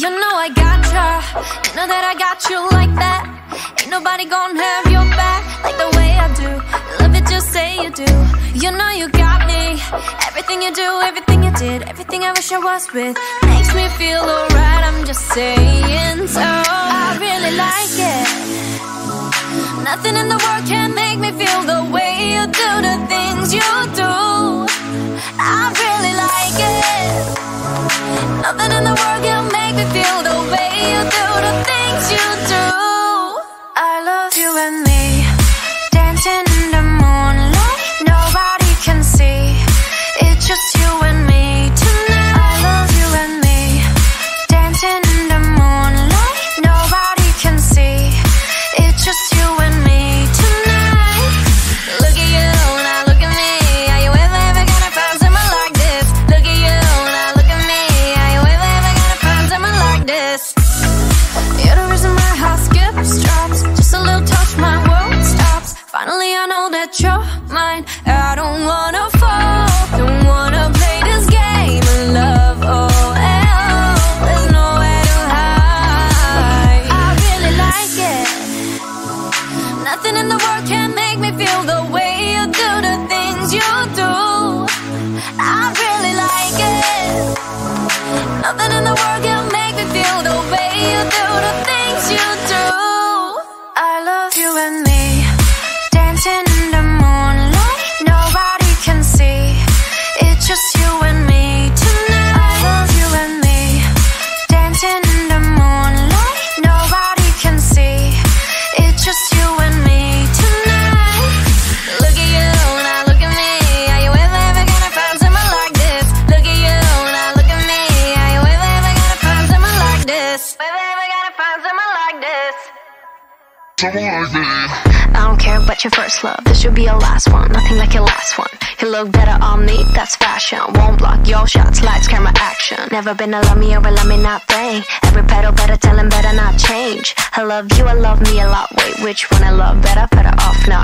You know I got ya. You know that I got you like that. Ain't nobody gonna have your back like the way I do. Love it, just say you do. You know you got me. Everything you do, everything you did, everything I wish I was with makes me feel alright. I'm just saying so. I really like it. Nothing in the world can make me feel the way you do the things you do. I really like it. Nothing in the world can and mine. I don't wanna fall, don't wanna play this game of love. Oh, there's nowhere to hide. I really like it. Nothing in the world can make me feel the way you do the things you do. I don't care about your first love. This should be your last one. Nothing like your last one. You look better on me, that's fashion. Won't block your shots, lights, camera, action. Never been a love me or a love me not thing. Every petal better tell him better not change. I love you, I love me a lot. Wait, which one I love better? Better off saying.